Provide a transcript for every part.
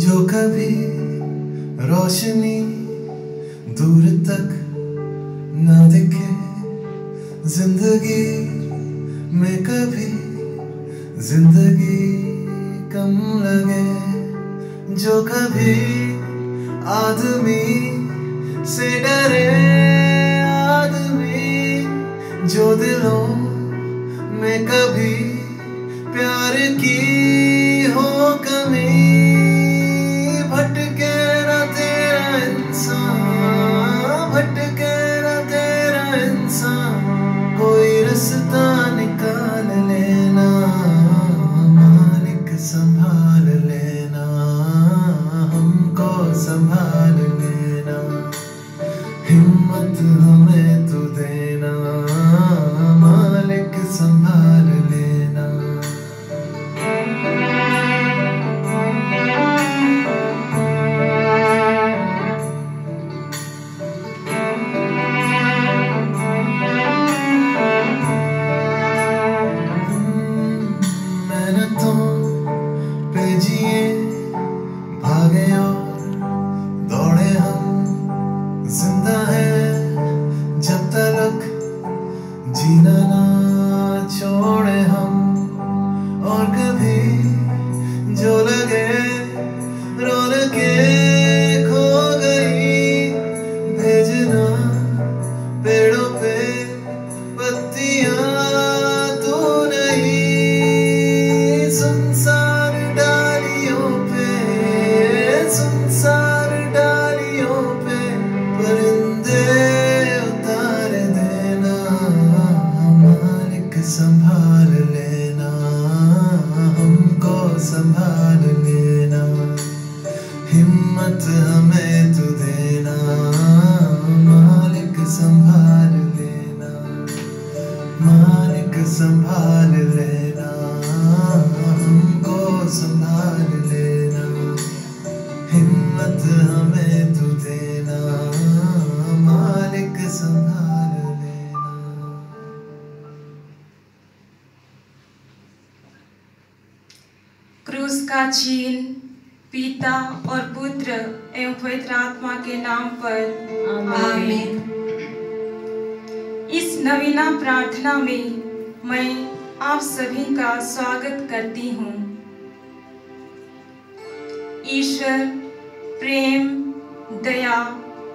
जो कभी रोशनी दूर तक न दिखे, ज़िंदगी में कभी ज़िंदगी कम लगे। जो कभी आदमी से डरे, आदमी जो दिलों में कभी प्यार की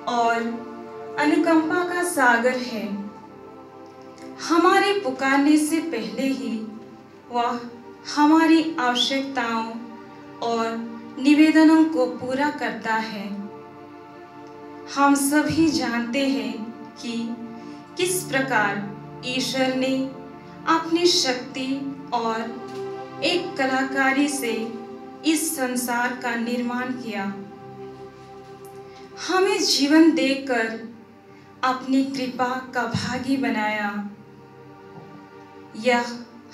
और अनुकंपा का सागर है। हमारे पुकारने से पहले ही वह हमारी आवश्यकताओं और निवेदनों को पूरा करता है। हम सभी जानते हैं कि किस प्रकार ईश्वर ने अपनी शक्ति और एक कलाकारी से इस संसार का निर्माण किया। हमें जीवन देकर अपनी कृपा का भागी बनाया। यह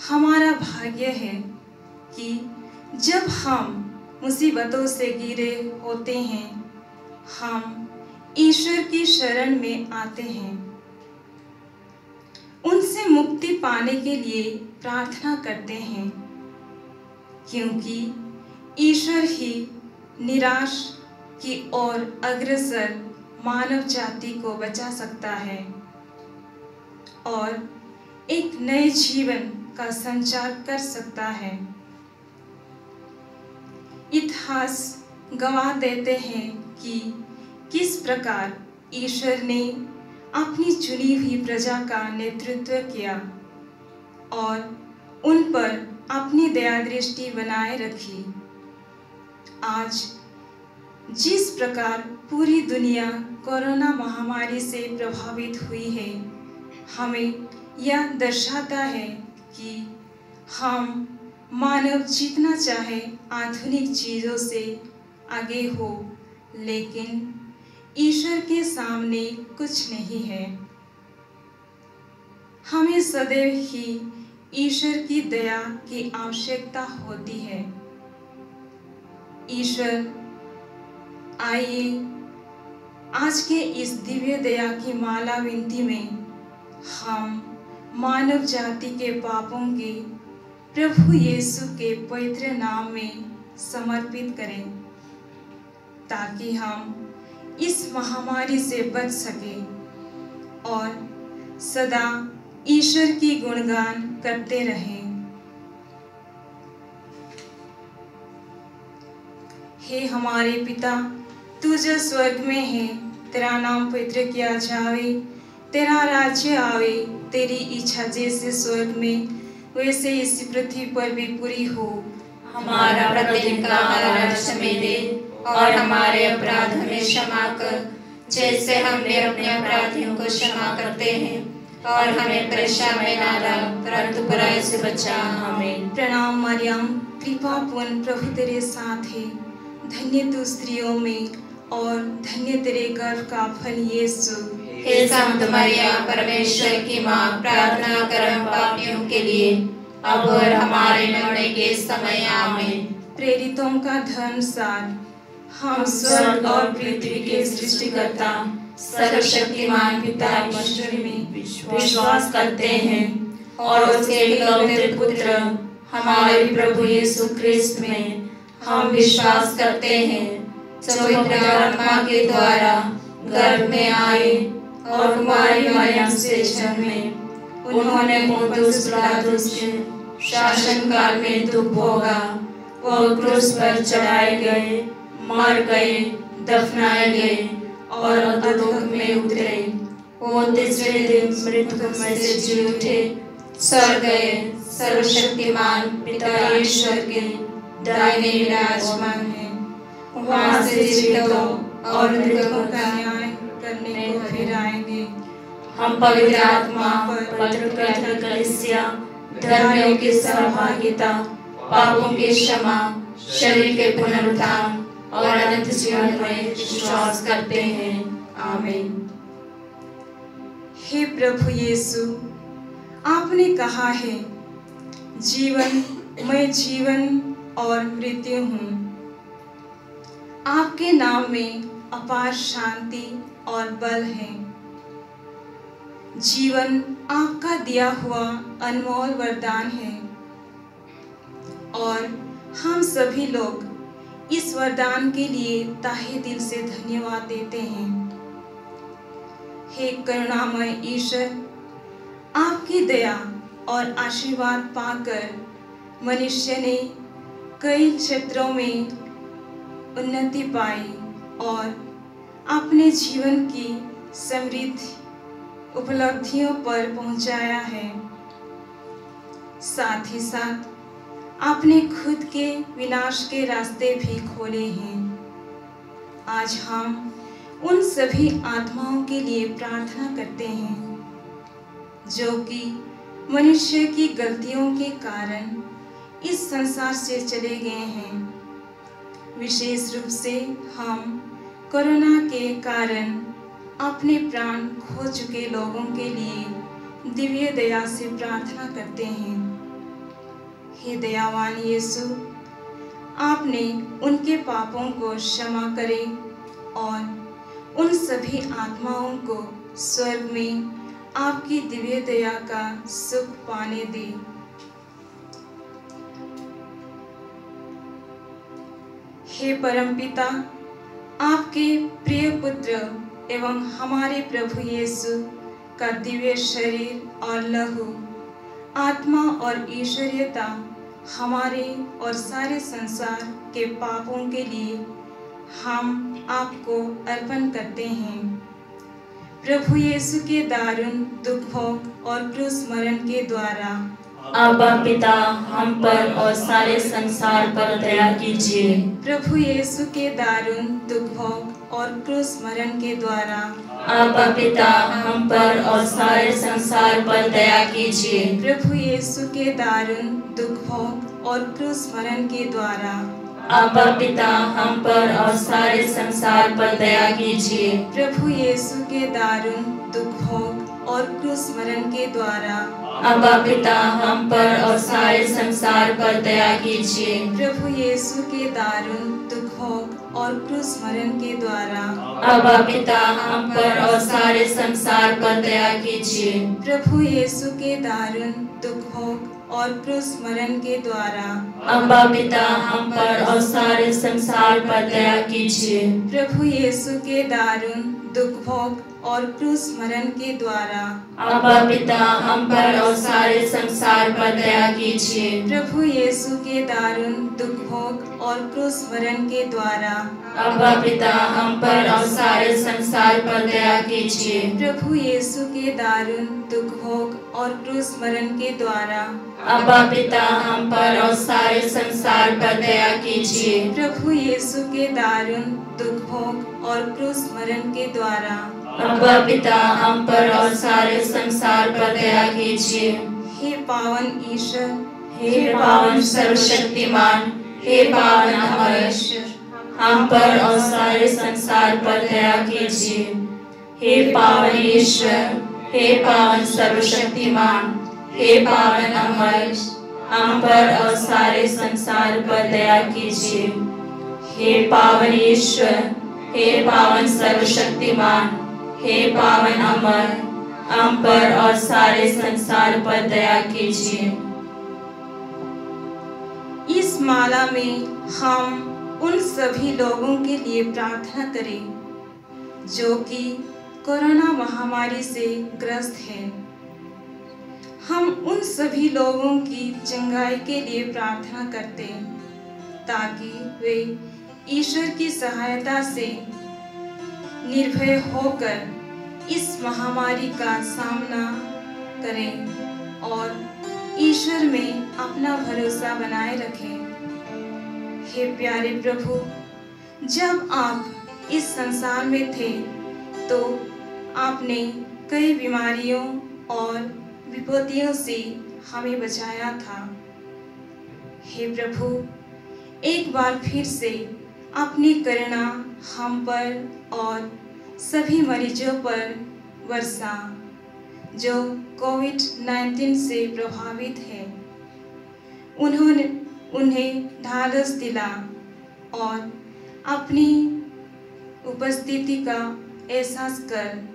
हमारा भाग्य है कि जब हम मुसीबतों से घिरे होते हैं, हम ईश्वर की शरण में आते हैं। उनसे मुक्ति पाने के लिए प्रार्थना करते हैं, क्योंकि ईश्वर ही निराश की ओर अग्रसर मानव जाति को बचा सकता है और एक नए जीवन का संचार कर सकता है। इतिहास गवाह देते हैं कि किस प्रकार ईश्वर ने अपनी चुनी हुई प्रजा का नेतृत्व किया और उन पर अपनी दया दृष्टि बनाए रखी। आज जिस प्रकार पूरी दुनिया कोरोना महामारी से प्रभावित हुई है, हमें यह दर्शाता है कि हम मानव जितना चाहे आधुनिक चीज़ों से आगे हो, लेकिन ईश्वर के सामने कुछ नहीं है। हमें सदैव ही ईश्वर की दया की आवश्यकता होती है। ईश्वर आइए। आज के इस दिव्य दया की माला विनती में हम मानव जाति के पापों के प्रभु यीशु के पवित्र नाम में समर्पित करें, ताकि हम इस महामारी से बच सके और सदा ईश्वर की गुणगान करते रहें। हे हमारे पिता तू जो स्वर्ग में है तेरा नाम पवित्र किया जावे तेरा राज्य आवे तेरी इच्छा जैसे स्वर्ग में वैसे इस पृथ्वी पर भी पूरी हो। हमारा प्रतिदिन का आहार हमें दे और हमारे अपराध हमें क्षमा कर जैसे हमने अपने अपराधियों को क्षमा करते हैं और हमें परीक्षा में ना डाल परंतु बुराई से बचा। हमें प्रणाम मरियम कृपा पूर्ण प्रभु तेरे साथ है। धन्य तू स्त्रियों में और धन्य तेरे गर्भ का फल यीशु। हे संत मरिया परमेश्वर की माँ प्रार्थना कर हम पापियों के लिए। अब और हमारे मरने के समय आमीन। प्रेरितों का धर्म सार। हम स्वर्ग और पृथ्वी के सृष्टिकर्ता सर्वशक्तिमान पिता ईश्वर में विश्वास करते हैं। और उसके इकलौते पुत्र हमारे प्रभु यीशु क्रिस्त में हम विश्वास करते हैं। आत्मा के द्वारा गर्भ में आए और कुमारी मरियम से जन्मे। उन्होंने शासन काल में दुख भोगा। वो क्रूस पर चढ़ाए गए, मर गए, दफनाए गए और अधोलोक में उतरे। वो तीसरे दिन मृत्यु में से जी उठे, सर गए। सर्वशक्तिमान पिता ईश्वर के दाहिने विराजमान है वहाँ से जीवितों और मृतकों का न्याय करने को फिर आएँगे। हम पवित्र आत्मा पवित्र कलिसिया, धर्मियों की सहभागिता पापों की क्षमा, शरीर के पुनरुत्थान और अनंत जीवन में विश्वास करते हैं। आमीन। हे प्रभु यीशु, आपने कहा है, जीवन, मैं जीवन और मृत्यु हूँ। आपके नाम में अपार शांति और बल है। जीवन आपका दिया हुआ अनमोल वरदान है। और हम सभी लोग इस वरदान के लिए ताहे दिल से धन्यवाद देते हैं। हे करुणामय ईश्वर, आपकी दया और आशीर्वाद पाकर मनुष्य ने कई क्षेत्रों में उन्नति पाई और अपने जीवन की समृद्ध उपलब्धियों पर पहुँचाया है। साथ ही साथ, आपने खुद के विनाश के रास्ते भी खोले हैं। आज हम उन सभी आत्माओं के लिए प्रार्थना करते हैं, जो कि मनुष्य की गलतियों के कारण इस संसार से चले गए हैं। विशेष रूप से हम कोरोना के कारण अपने प्राण खो चुके लोगों के लिए दिव्य दया से प्रार्थना करते हैं। हे दयावान यीशु, आपने उनके पापों को क्षमा करे और उन सभी आत्माओं को स्वर्ग में आपकी दिव्य दया का सुख पाने दे। हे परमपिता आपके प्रिय पुत्र एवं हमारे प्रभु यीशु का दिव्य शरीर और लहू, आत्मा और ईश्वरीयता हमारे और सारे संसार के पापों के लिए हम आपको अर्पण करते हैं। प्रभु यीशु के दारुण, दुख भोग और क्रूस मरण के द्वारा अब्बा पिता हम पर और सारे संसार पर दया कीजिए। प्रभु यीशु के दारुण दुख भोग और क्रूस मरण के द्वारा अब्बा पिता हम पर और सारे संसार पर दया कीजिए। प्रभु यीशु के दारुण दुख भोग और क्रूस मरण के द्वारा आपा पिता हम पर और सारे संसार पर दया कीजिए। प्रभु यीशु के दारुण दुख भोग और क्रूस मरण के द्वारा अब्बा पिता हम पर और सारे संसार पर दया कीजिए। प्रभु यीशु के दारुण दुख और क्रूस मरण के द्वारा। अब्बा पिता हम पर और सारे संसार पर दया कीजिए। प्रभु यीशु के दारुण दुख और क्रूस मरण के द्वारा। अब्बा पिता हम पर और सारे संसार पर दया कीजिए। प्रभु यीशु के दारुण दुख भोग और क्रूस मरण के द्वारा। अब्बा पिता हम पर और सारे संसार पर दया कीजिए। प्रभु यीशु के दारुण दुख भोग और क्रूस मरण के द्वारा। अब्बा पिता हम पर और सारे संसार पर दया कीजिए। प्रभु यीशु के दारुण दुख भोग और क्रूस मरण के द्वारा। अब्बा पिता हम पर और सारे संसार पर दया कीजिए। प्रभु यीशु के दारुण दुख भोग और क्रूस मरण के द्वारा। अब्बा पिता हम पर और सारे संसार पर दया कीजिए। हे पावन ईश्वर हे पावन सर्वशक्तिमान हे पावन अमर हम पर और सारे संसार पर दया कीजिए। हे पावन ईश्वर हे पावन सर्वशक्तिमान हे पावन अमर हम पर और सारे संसार पर दया कीजिए। हे पावन ईश्वर हे पावन सर्वशक्तिमान हे पावन अमर हम पर और सारे संसार पर दया कीजिए। इस माला में हम उन सभी लोगों के लिए प्रार्थना करें, जो कि कोरोना महामारी से ग्रस्त हैं। हम उन सभी लोगों की चंगाई के लिए प्रार्थना करते हैं, ताकि वे ईश्वर की सहायता से निर्भय होकर इस महामारी का सामना करें और ईश्वर में अपना भरोसा बनाए रखें। हे प्यारे प्रभु, जब आप इस संसार में थे तो आपने कई बीमारियों और विपत्तियों से हमें बचाया था। हे प्रभु, एक बार फिर से अपनी करुणा हम पर और सभी मरीजों पर वर्षा जो कोविड 19 से प्रभावित है। उन्होंने उन्हें ढालस दिला और अपनी उपस्थिति का एहसास कर,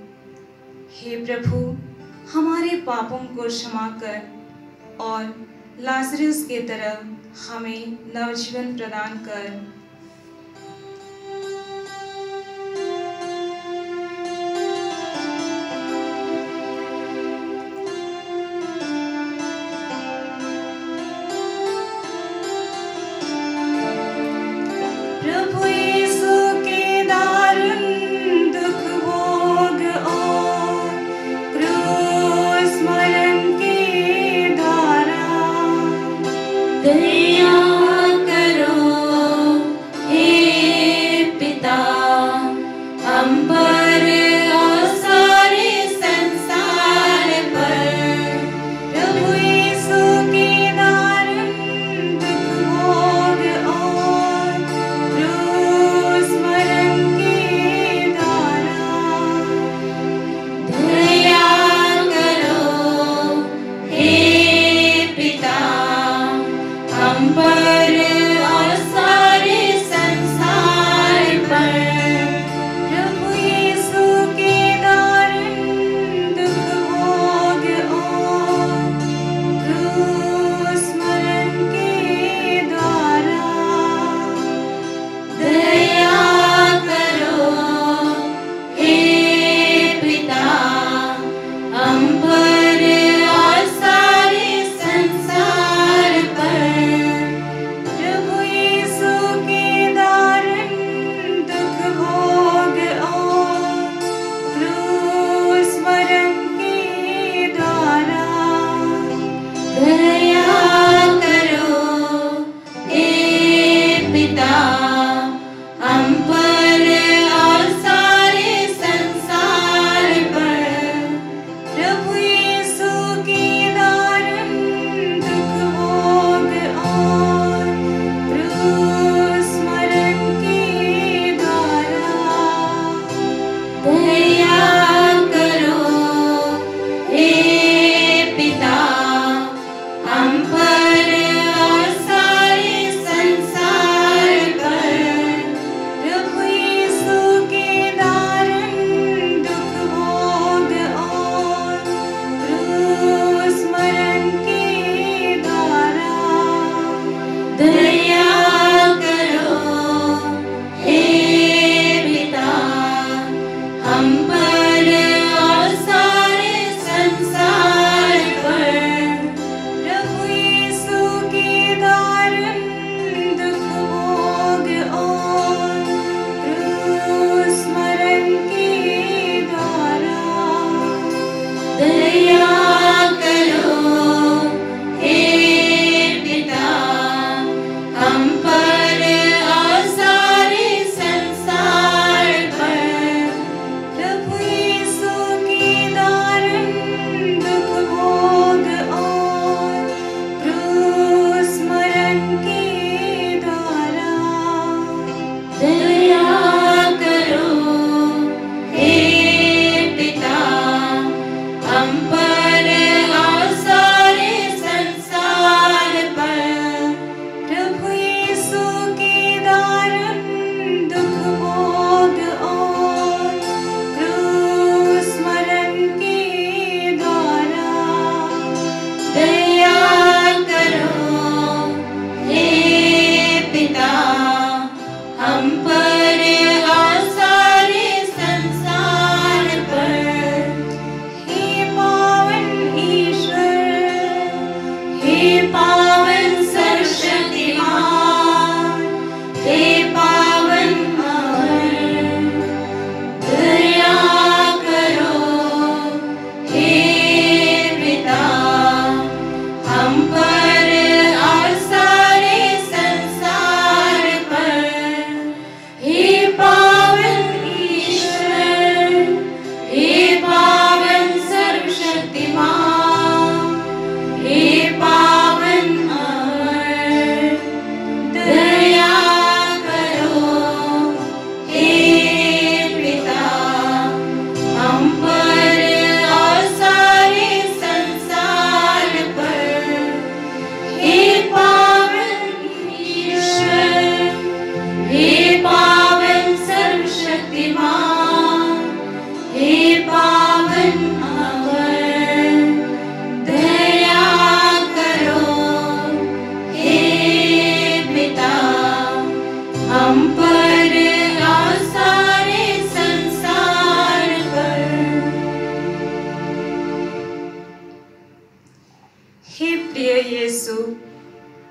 हे प्रभु, हमारे पापों को क्षमा कर और लाजरस के तरह हमें नवजीवन प्रदान कर।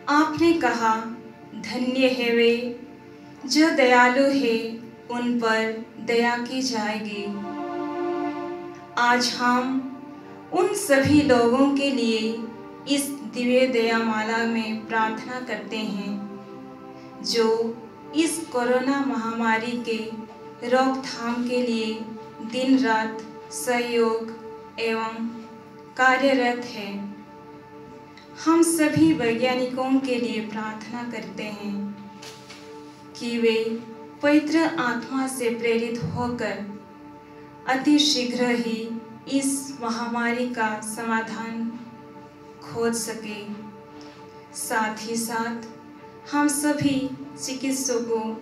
आपने कहा, धन्य है वे, जो दयालु है, उन पर दया की जाएगी। आज हम उन सभी लोगों के लिए इस दिव्य दया माला में प्रार्थना करते हैं, जो इस कोरोना महामारी के रोकथाम के लिए दिन रात सहयोग एवं कार्यरत है। हम सभी वैज्ञानिकों के लिए प्रार्थना करते हैं कि वे पवित्र आत्मा से प्रेरित होकर अति शीघ्र ही इस महामारी का समाधान खोज सके। साथ ही साथ हम सभी चिकित्सकों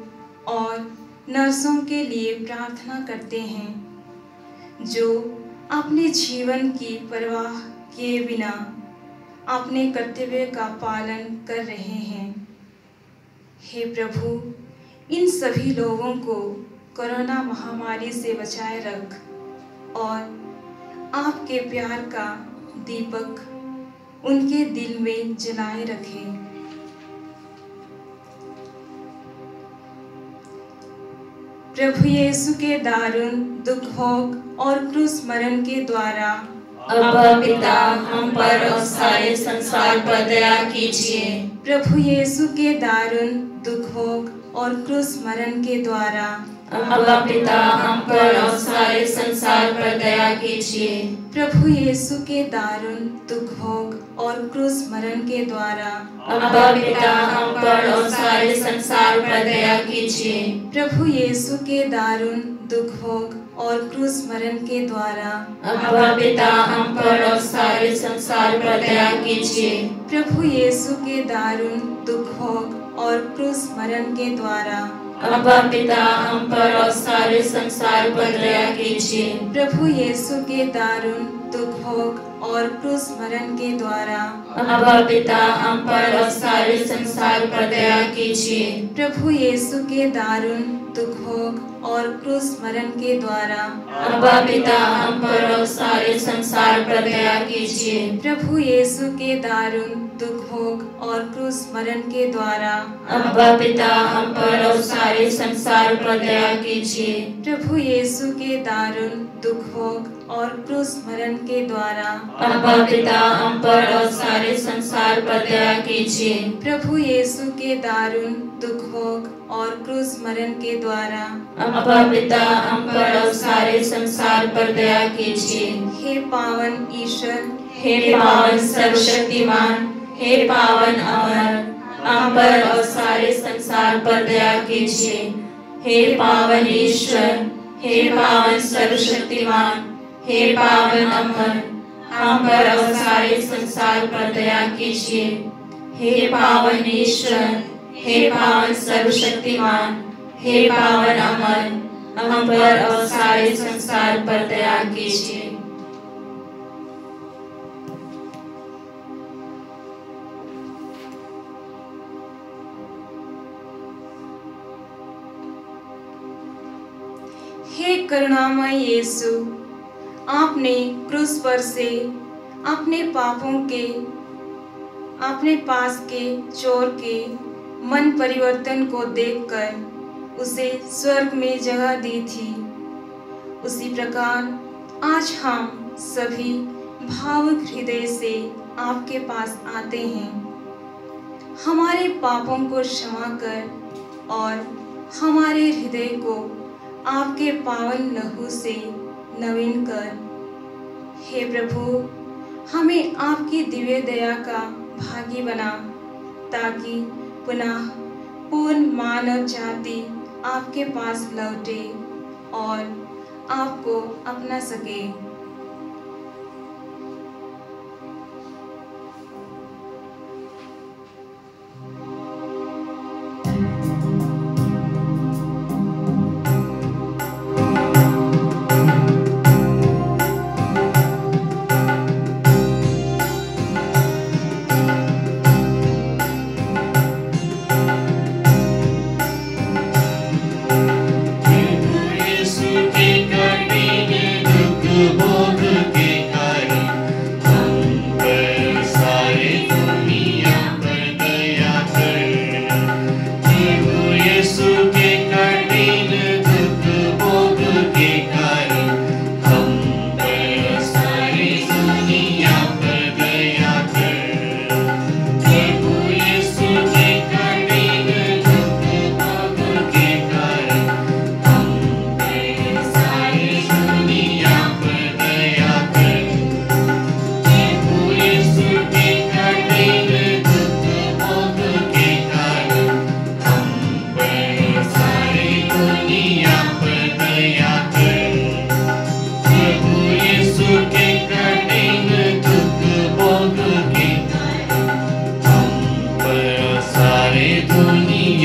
और नर्सों के लिए प्रार्थना करते हैं, जो अपने जीवन की परवाह किए बिना अपने कर्तव्य का पालन कर रहे हैं। हे प्रभु, इन सभी लोगों को कोरोना महामारी से बचाए रख और आपके प्यार का दीपक उनके दिल में जलाए रखे। प्रभु यीशु के दारुण दुख भोग और क्रूस मरण के द्वारा अब पिता हम पर और सारे संसार पर दया कीजिए। प्रभु यीशु के दारुण दुख भोग और क्रूस मरण के द्वारा। अब पिता हम पर और सारे संसार पर दया कीजिए। प्रभु यीशु के दारुण दुख भोग और क्रूस मरण के द्वारा। अब पिता हम पर और सारे संसार पर दया कीजिए। प्रभु यीशु के दारुण दुख भोग और क्रूस मरण के द्वारा। अब्बा पिता हम पर और सारे संसार पर दया कीजिए। प्रभु यीशु के दारुण दुख भोग और क्रूस मरण के द्वारा। अब्बा पिता हम पर और सारे संसार पर दया कीजिए। प्रभु यीशु के दारुण दुख भोग और क्रूस मरण के द्वारा। अब पिता हम पर और सारे संसार पर दया कीजिए। प्रभु यीशु के दारुण दुख भोग और क्रूस मरण के द्वारा। अब पिता हम पर और सारे संसार पर दया कीजिए। प्रभु यीशु के दारुण दुख भोग और क्रूस मरण के द्वारा। अब्बा पिता हम पर और सारे संसार पर दया कीजिए। प्रभु यीशु के दारुण दुख भोग और क्रूस मरण के द्वारा। अब्बा पिता हम पर और सारे संसार पर दया कीजिए। प्रभु यीशु के दारुण दुख भोग और क्रूस मरण के द्वारा। अब्बा पिता हम पर और सारे संसार पर दया कीजिए। हे पावन ईश्वर हे पावन सर्वशक्तिमान हे पावन अमर, हम पर और सारे संसार पर दया कीजिए। हे पावन ईश्वर, हे पावन सर्वशक्तिमान, हे पावन अमर, हम पर और सारे संसार पर दया कीजिए। हे पावन ईश्वर, हे पावन सर्वशक्तिमान, हे पावन अमर, हम पर और सारे संसार पर दया कीजिए। करुणामय यीशु, आपने क्रूस पर से अपने पापों के, अपने पास के चोर के मन परिवर्तन को देखकर उसे स्वर्ग में जगह दी थी। उसी प्रकार आज हम सभी भावुक हृदय से आपके पास आते हैं। हमारे पापों को क्षमा कर और हमारे हृदय को आपके पावन लहू से नवीन कर। हे प्रभु, हमें आपकी दिव्य दया का भागी बना, ताकि पुनः पूर्ण मानव जाति आपके पास लौटे और आपको अपना सके।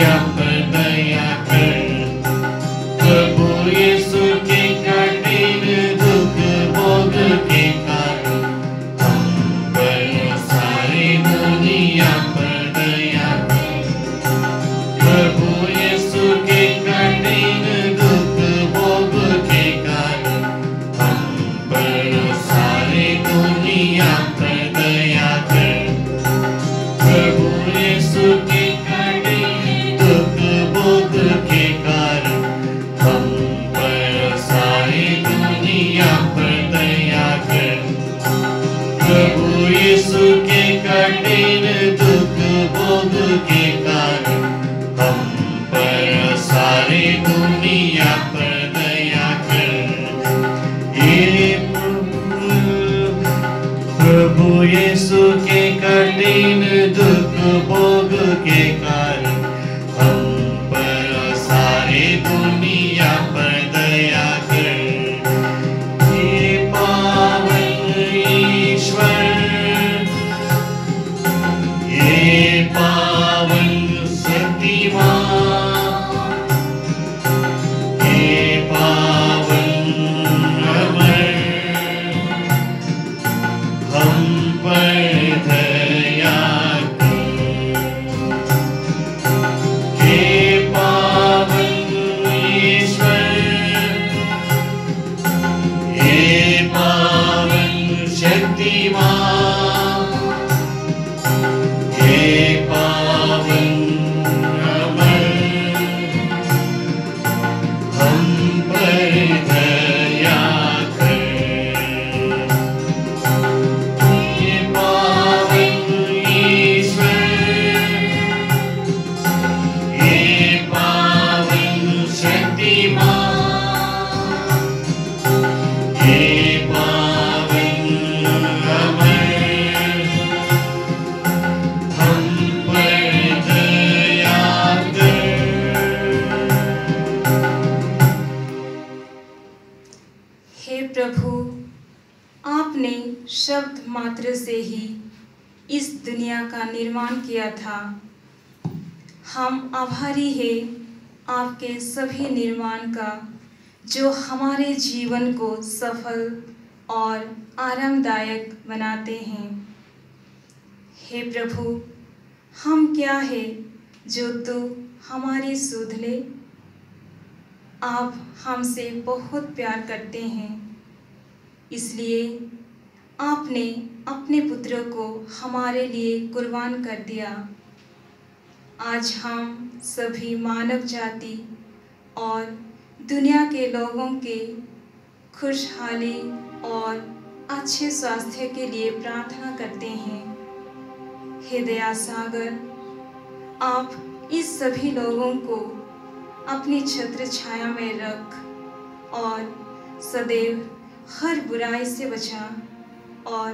दुनिया पर दया आपके सभी निर्माण का, जो हमारे जीवन को सफल और आरामदायक बनाते हैं। हे प्रभु, हम क्या है जो तू हमारी सुध ले? आप हमसे बहुत प्यार करते हैं, इसलिए आपने अपने पुत्र को हमारे लिए कुर्बान कर दिया। आज हम सभी मानव जाति और दुनिया के लोगों के खुशहाली और अच्छे स्वास्थ्य के लिए प्रार्थना करते हैं। हे दया सागर, आप इस सभी लोगों को अपनी छत्र छाया में रख और सदैव हर बुराई से बचा और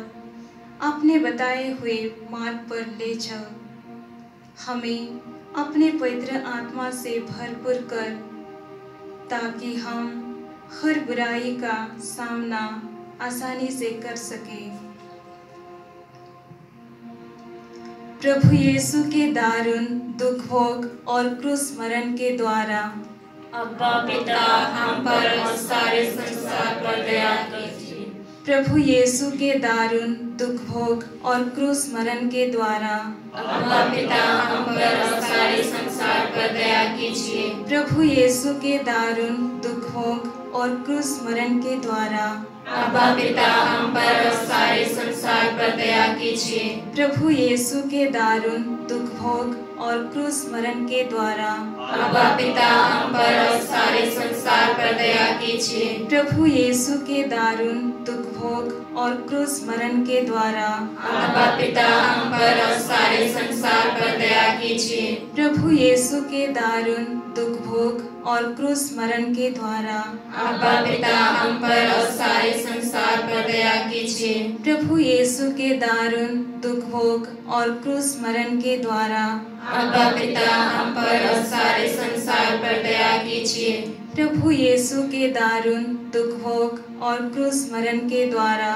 अपने बताए हुए मार्ग पर ले चल हमें अपने पवित्र आत्मा से भरपूर कर, ताकि हम हर बुराई का सामना आसानी से कर सके। प्रभु यीशु के दारुण दुख भोग और क्रूस मरण के द्वारा, अब्बा पिता, हम पर और सारे संसार पर दया कीजिए। प्रभु यीशु के दारुण दुख भोग और क्रूस मरण के द्वारा। पिता हम पर और सारे संसार पर दया कीजिए। प्रभु यीशु के दारुण दुख भोग और क्रूस मरण के द्वारा। अब्बा पिता हम पर और सारे संसार पर दया कीजिए। प्रभु यीशु के दारुण दुख भोग और क्रूस मरण के द्वारा। अबा पिता हम पर और सारे संसार पर दया कीजिए। प्रभु यीशु के दारुण दुख भोग और क्रूस मरण के द्वारा। अबा पिता हम पर और सारे संसार पर दया कीजिए। प्रभु यीशु के दारुण दुख भोग और क्रूस मरण के द्वारा। अब्बा पिता हम पर और सारे संसार पर दया कीजिए। प्रभु यीशु के दारुण दुख भोग और क्रूस मरण के द्वारा। अब्बा पिता हम पर और सारे संसार पर दया कीजिए। प्रभु यीशु के दारुण दुख भोग और क्रूस मरण के द्वारा।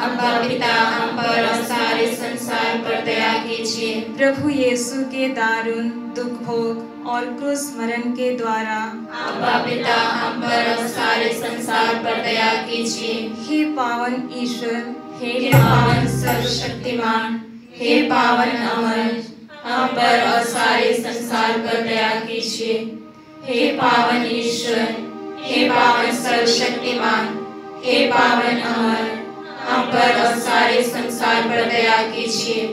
अब्बा पिता हम पर और सारे संसार पर दया कीजिए। प्रभु यीशु के दारुण दुख भोग और क्रूस मरण के द्वारा। अब्बा पिता हम पर और सारे संसार पर दया कीजिए। हे पावन ईश्वर हे पावन सर्वशक्तिमान हे पावन अमर हम पर और सारे संसार पर दया कीजिए। हे पावन ईश्वर हे पावन सर्वशक्तिमान हे पावन अमर हम पर और सारे संसार पर दया कीजिए।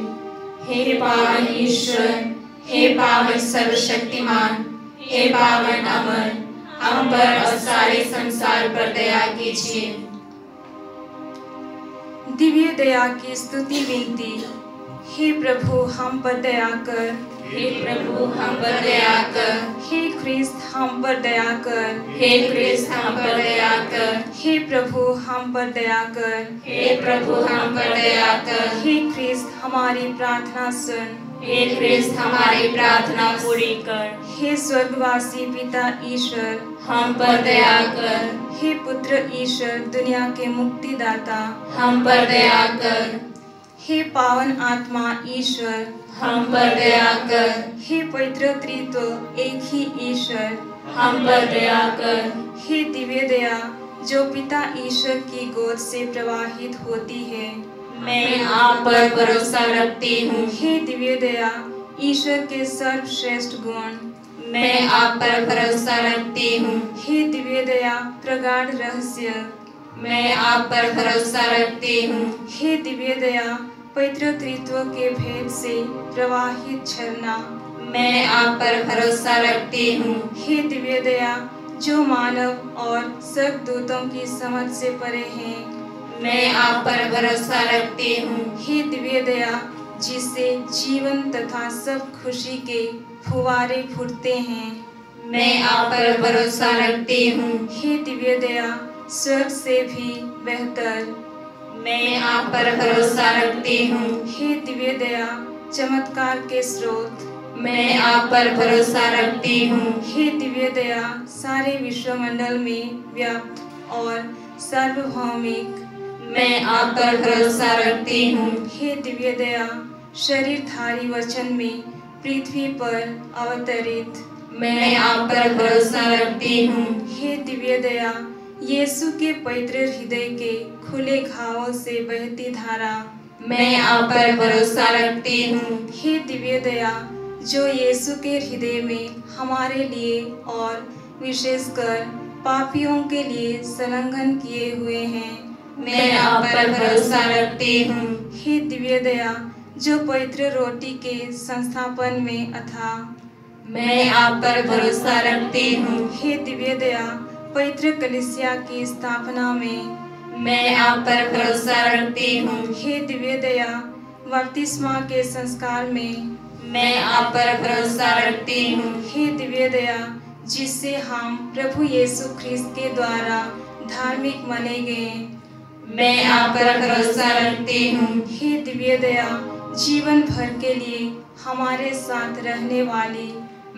हे पावन ईश्वर हे पावन सर्वशक्तिमान, हे पावन अमर, हम पर और सारे संसार पर दया कीजिए। दिव्य दया की स्तुति विनती हे प्रभु, हम पर दया कर। हे प्रभु हम पर दया कर। हे ख्रिस्त हम पर दया कर। हे कृष्ण हम पर दया कर। हे प्रभु हम पर दया कर। हे प्रभु हम पर दया कर। हे ख्रिस्त हमारी प्रार्थना सुन। हे कृष्ण हमारी प्रार्थना पूरी कर। हे स्वर्गवासी पिता ईश्वर। हम पर दया कर। हे पुत्र ईश्वर दुनिया के मुक्तिदाता। हम पर दया कर। हे पावन आत्मा ईश्वर हम पर दया कर। हे पवित्र त्रित्व एक ही ईश्वर हम पर दया कर। हे दिव्य दया जो पिता ईश्वर की गोद से प्रवाहित होती है। मैं आप पर भरोसा रखती हूँ। हे दिव्य दया ईश्वर के सर्वश्रेष्ठ गुण। मैं आप पर भरोसा रखती हूँ। हे दिव्य दया प्रगाढ़ रहस्य। मैं आप पर भरोसा रखती हूँ। हे दिव्य दया पवित्र त्रित्व के भेद से प्रवाहित झरना। मैं आप पर भरोसा रखती हूँ। हे दिव्य दया जो मानव और सर्वदूतों की समझ से परे हैं। मैं आप पर भरोसा रखती हूँ। हे दिव्य दया जिससे जीवन तथा सब खुशी के फुवारे फूटते हैं। मैं आप पर भरोसा रखती हूँ। हे दिव्य दया स्वर्ग से भी बेहतर। मैं आप पर भरोसा रखती हूँ। हे दिव्य दया चमत्कार के स्रोत। मैं आप पर भरोसा रखती हूँ। हे दिव्य दया सारे विश्वमंडल में व्याप्त और सार्वभौमिक। मैं आप पर भरोसा रखती हूँ। हे दिव्य दया शरीर शरीरधारी वचन में पृथ्वी पर अवतरित। मैं आप पर भरोसा रखती हूँ। हे दिव्य दया यीशु के पवित्र हृदय के खुले घावों से बहती धारा मैं आप पर भरोसा रखती हूँ। हे दिव्य दया जो यीशु के हृदय में हमारे लिए और विशेषकर पापियों के लिए संलग्न किए हुए हैं मैं आप पर भरोसा रखती हूँ। हे दिव्य दया जो पवित्र रोटी के संस्थापन में अथा। मैं आप पर भरोसा रखती हूँ। हे दिव्य दया पवित्र कलिसिया की स्थापना में मैं आप पर भरोसा रखती हूँ। हे दिव्य दया बपतिस्मा के संस्कार में मैं आप पर भरोसा रखती हूँ। हे दिव्य दया जिससे हम प्रभु यीशु ख्रिस्त के द्वारा धार्मिक माने गए। मैं आप पर भरोसा रखती हूँ। हे दिव्य दया जीवन भर के लिए हमारे साथ रहने वाली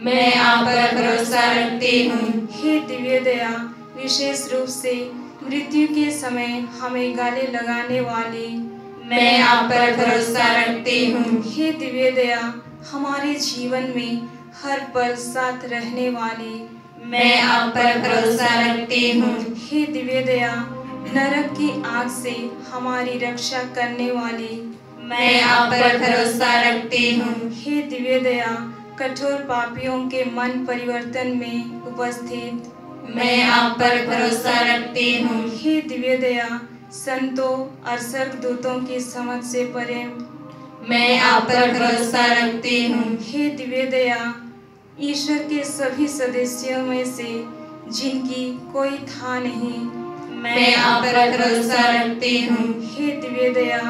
मैं आप पर भरोसा रखती हूँ। हे दिव्य दया विशेष रूप से मृत्यु के समय हमें गाले लगाने वाली मैं आप पर भरोसा रखती हूँ। हे दिव्य दया हमारे जीवन में हर पल साथ रहने वाली मैं आप पर भरोसा रखती हूँ। हे दिव्य दया नरक की आग से हमारी रक्षा करने वाली मैं आप पर भरोसा रखती हूँ। हे दिव्य दया कठोर पापियों के मन परिवर्तन में उपस्थित। मैं आप पर भरोसा रखती हूँ। हे दिव्य दया संतों और स्वर्गदूतों की समझ से परे। मैं आप पर भरोसा रखती हूँ। हे दिव्य दया ईश्वर के सभी सदस्यों में से जिनकी कोई था नहीं मैं आप पर भरोसा रखती हूँ। हे दिव्य दया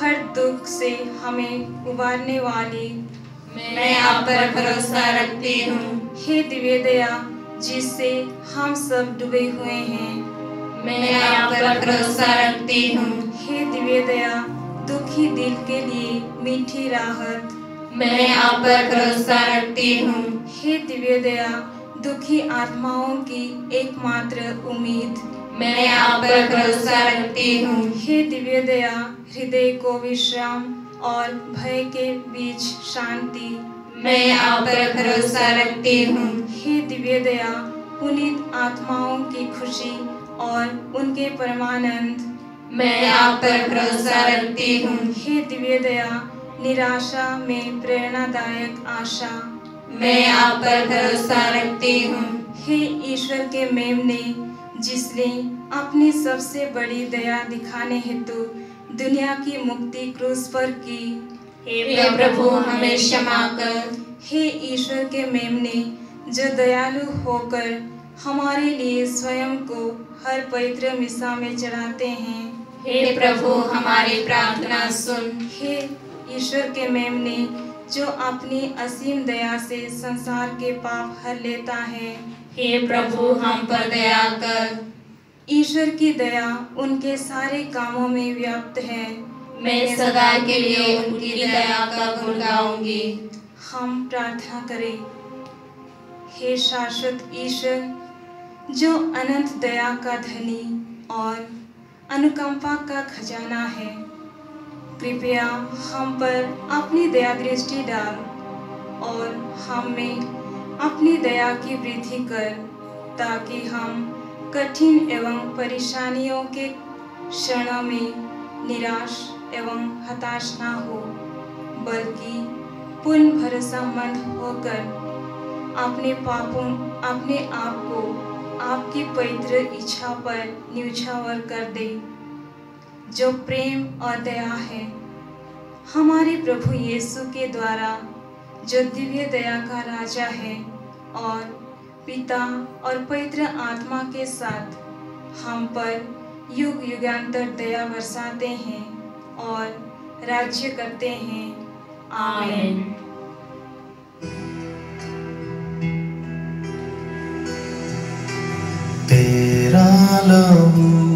हर दुख से हमें उबारने वाली मैं आप पर भरोसा रखती हूँ। हे दिव्य दया जिससे हम सब डूबे हुए हैं। मैं आप पर भरोसा रखती हूँ। हे दिव्य दया दुखी दिल के लिए मीठी राहत। मैं आप पर भरोसा रखती हूँ। हे दिव्य दया दुखी आत्माओं की एकमात्र उम्मीद। मैं आप पर भरोसा रखती हूँ। हे दिव्य दया हृदय को विश्राम। और भय के बीच शांति। मैं आप पर भरोसा रखती हूँ। हे दिव्य दया पुनीत आत्माओं की खुशी और उनके परमानंद। मैं आप पर भरोसा रखती हूँ। हे दिव्य दया निराशा में प्रेरणादायक आशा। मैं आप पर भरोसा रखती हूँ। हे ईश्वर के मेम ने जिसने अपनी सबसे बड़ी दया दिखाने हेतु दुनिया की मुक्ति क्रूस पर की। हे प्रभु हमें क्षमा कर हे ईश्वर के मेमने जो दयालु होकर हमारे लिए स्वयं को हर पवित्र मिसा में चढ़ाते हैं। हे प्रभु हमारी प्रार्थना सुन। हे ईश्वर के मेमने जो अपनी असीम दया से संसार के पाप हर लेता है। हे प्रभु हम पर दया कर। ईश्वर की दया उनके सारे कामों में व्याप्त है। मैं सदा के लिए उनकी दया का गुण गाऊँगी। हम प्रार्थना करें हे शाश्वत ईश्वर जो अनंत दया का धनी और अनुकंपा का खजाना है। कृपया हम पर अपनी दया दृष्टि डाल और हम में अपनी दया की वृद्धि कर ताकि हम कठिन एवं परेशानियों के क्षणों में निराश एवं हताश ना हो, बल्कि पूर्ण भरोसामंद होकर अपने पापों, अपने आप को आपकी पवित्र इच्छा पर न्यौछावर कर दे, जो प्रेम और दया है। हमारे प्रभु यीशु के द्वारा जो दिव्य दया का राजा है और पिता और पवित्र आत्मा के साथ हम पर युग युगांतर दया बरसाते हैं और राज्य करते हैं। आमीन। तेरा लहू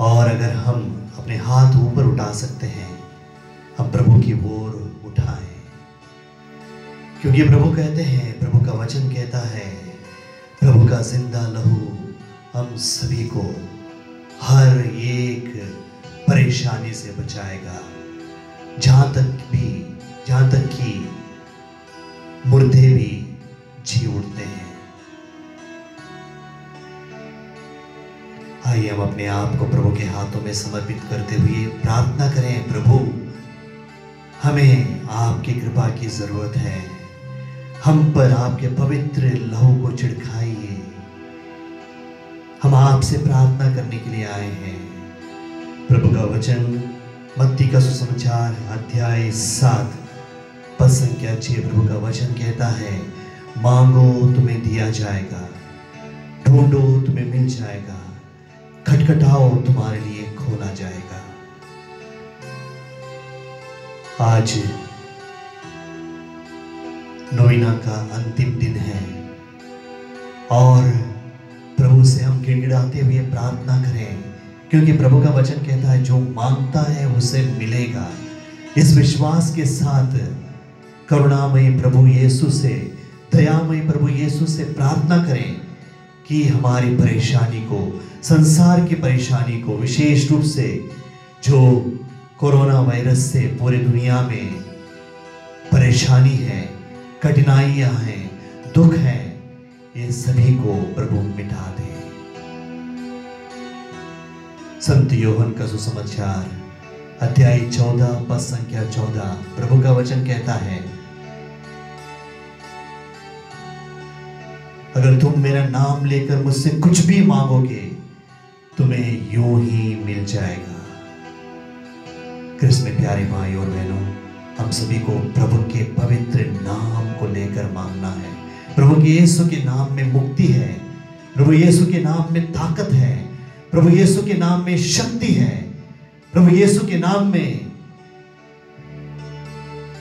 और अगर हम अपने हाथ ऊपर उठा सकते हैं, हम प्रभु की ओर उठाएँ। क्योंकि प्रभु कहते हैं, प्रभु का वचन कहता है, प्रभु का ज़िंदा लहू हम सभी को हर एक परेशानी से बचाएगा। जहाँ तक भी, जहाँ तक कि मुर्दे भी अपने आप को प्रभु के हाथों में समर्पित करते हुए प्रार्थना करें, प्रभु, हमें आपकी कृपा की ज़रूरत है। हम पर आपके पवित्र लहू को छिड़काइए हम आपसे प्रार्थना करने के लिए आए हैं। प्रभु का वचन, मत्ती का सुसमाचार, अध्याय सात, पद संख्या छह, प्रभु का वचन कहता है, मांगो तुम्हें दिया जाएगा, ढूंढो तुम्हें मिल जाएगा खटखटाओ तुम्हारे लिए खोला जाएगा। आज नोइना का अंतिम दिन है और प्रभु से हम गिड़गिड़ाते हुए प्रार्थना करें, क्योंकि प्रभु का वचन कहता है, जो माँगता है उसे मिलेगा। इस विश्वास के साथ करुणामय प्रभु यीशु से, दयामय प्रभु यीशु से प्रार्थना करें कि हमारी परेशानी को संसार की परेशानी को विशेष रूप से जो कोरोना वायरस से पूरी दुनिया में परेशानी है, कठिनाइयाँ हैं, दुख हैं, ये सभी को प्रभु मिटा दे। संत योहन का सुसमाचार, अध्याय चौदह, पद संख्या चौदह, प्रभु का वचन कहता है, अगर तुम मेरा नाम लेकर मुझसे कुछ भी मांगोगे तुम्हें यूँ ही मिल जाएगा। कृष्ण प्यारे भाई और बहनों, हम सभी को प्रभु के पवित्र नाम को लेकर मांगना है। प्रभु के यीशु के नाम में मुक्ति है। प्रभु यीशु के नाम में ताकत है। प्रभु यीशु के नाम में शक्ति है। प्रभु यीशु के नाम में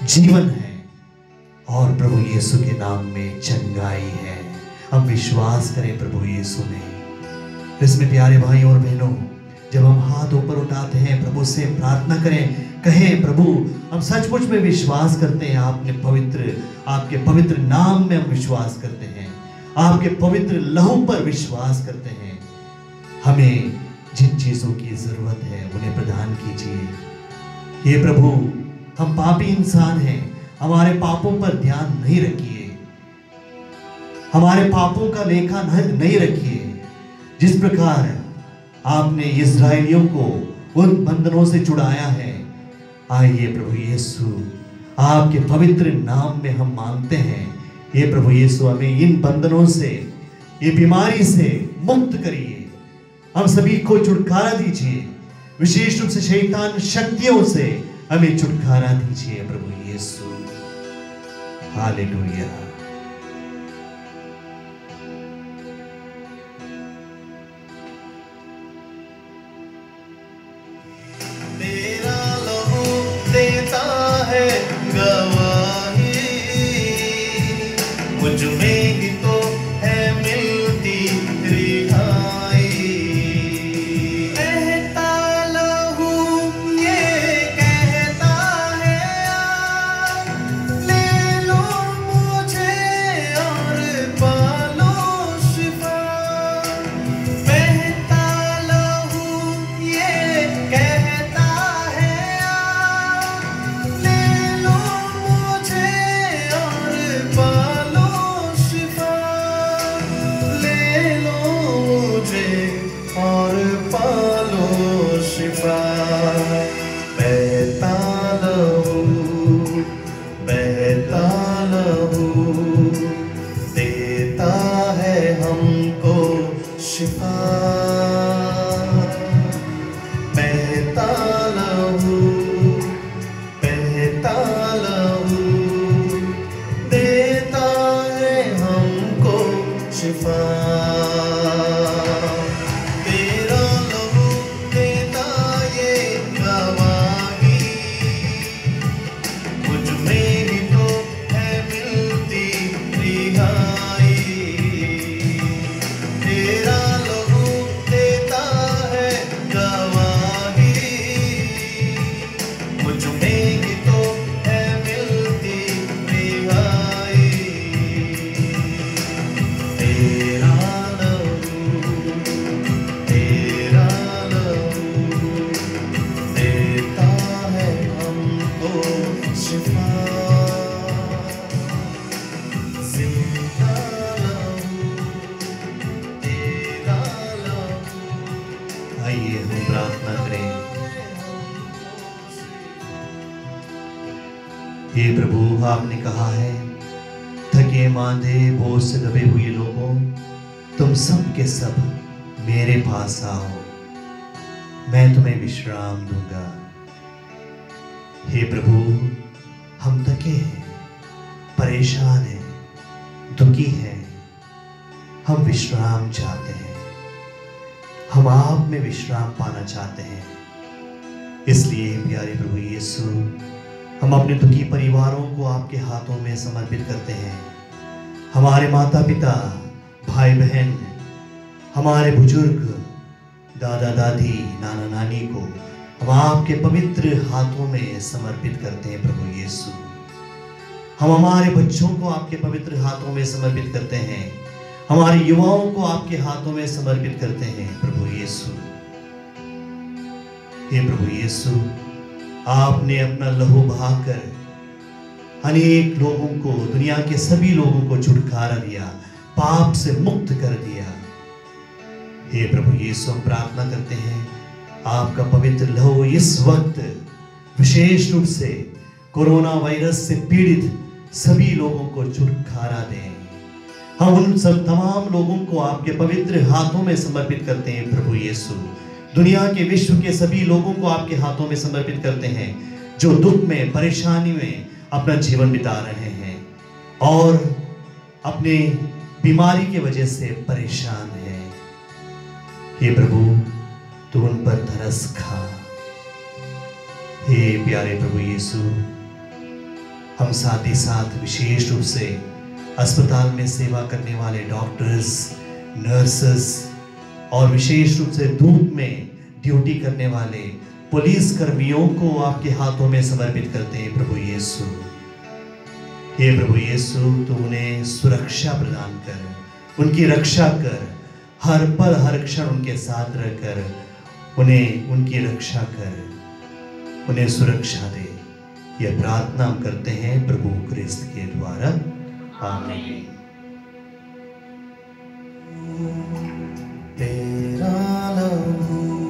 जीवन है। और प्रभु यीशु के नाम में चंगाई है। हम विश्वास करें प्रभु यीशु में। इसमें प्यारे भाई और बहनों, जब हम हाथ ऊपर उठाते हैं, प्रभु से प्रार्थना करें, कहें, प्रभु, हम सचमुच में विश्वास करते हैं, आपने पवित्र, आपके पवित्र नाम में हम विश्वास करते हैं, आपके पवित्र लहू पर विश्वास करते हैं। हमें जिन चीज़ों की ज़रूरत है, उन्हें प्रदान कीजिए। ये प्रभु, हम पापी इंसान हैं, हमारे पापों पर ध्यान नहीं रखिए। हमारे पापों का लेखा नहीं रखिए। जिस प्रकार आपने इज़राइलियों को उन बंधनों से छुड़ाया है, आइए प्रभु यीशु, आपके पवित्र नाम में हम मांगते हैं। ये प्रभु यीशु, हमें इन बंधनों से, ये बीमारी से मुक्त करिए। हम सभी को छुटकारा दीजिए। विशेष रूप से शैतान शक्तियों से हमें छुटकारा दीजिए प्रभु यीशु। हालेलुया। शिफा बहता दुखी हैं। हम विश्राम चाहते हैं। हम आप में विश्राम पाना चाहते हैं। इसलिए प्यारे प्रभु यीशु, हम अपने दुखी परिवारों को आपके हाथों में समर्पित करते हैं। हमारे माता पिता भाई बहन हमारे बुज़ुर्ग दादा दादी नाना नानी को हम आपके पवित्र हाथों में समर्पित करते हैं प्रभु यीशु। हम हमारे बच्चों को आपके पवित्र हाथों में समर्पित करते हैं। हमारे युवाओं को आपके हाथों में समर्पित करते हैं, प्रभु यीशु। हे प्रभु यीशु, आपने अपना लहू बहाकर अनेक लोगों को, दुनिया के सभी लोगों को छुटकारा दिया, पाप से मुक्त कर दिया। हे प्रभु यीशु, हम प्रार्थना करते हैं, आपका पवित्र लहू इस वक्त विशेष रूप से कोरोना वायरस से पीड़ित सभी लोगों को छुटकारा दें। हम उन सब तमाम लोगों को आपके पवित्र हाथों में समर्पित करते हैं, प्रभु यीशु। दुनिया के विश्व के सभी लोगों को आपके हाथों में समर्पित करते हैं, जो दुख में, परेशानी में अपना जीवन बिता रहे हैं और अपने बीमारी की वजह से परेशान है। हे प्रभु, तू उन पर तरस खा। हे प्यारे प्रभु यीशु हम साथ ही साथ विशेष रूप से अस्पताल में सेवा करने वाले डॉक्टर्स, नर्सेस और विशेष रूप से धूप में ड्यूटी करने वाले पुलिस कर्मियों को आपके हाथों में समर्पित करते हैं प्रभु यीशु। हे प्रभु यीशु, तू उन्हें सुरक्षा प्रदान कर, उनकी रक्षा कर, हर पल हर क्षण उनके साथ रहकर उन्हें, उनकी रक्षा कर, उन्हें सुरक्षा दे। यह प्रार्थना करते हैं प्रभु क्रिस्त के द्वारा। आमीन। तेरा लहू